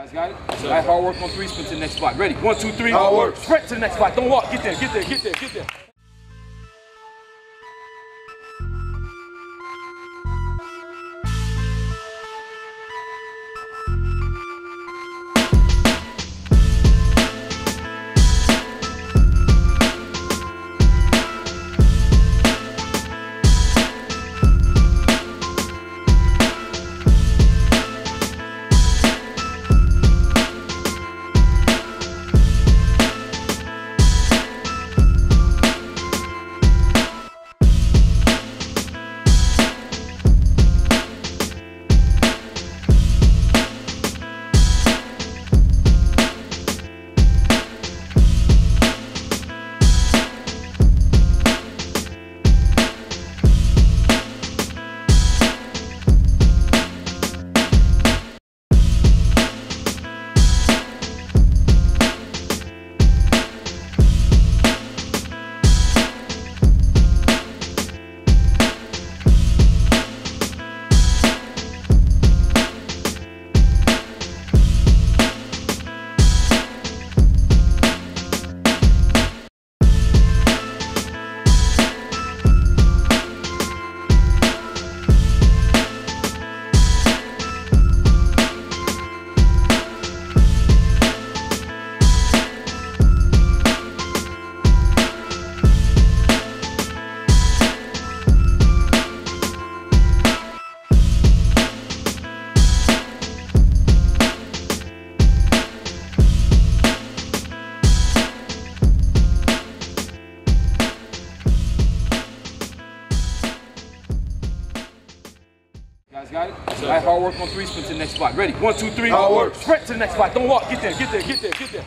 Guys got it? All right, hard work on three, sprint to the next spot. Ready? One, two, three. Hard work. Sprint to the next spot. Don't walk. Get there, get there, get there, get there. Guys got it? All right, hard work on three, sprint to the next spot. Ready? One, two, three. Hard work. Sprint to the next spot. Don't walk. Get there, get there, get there, get there.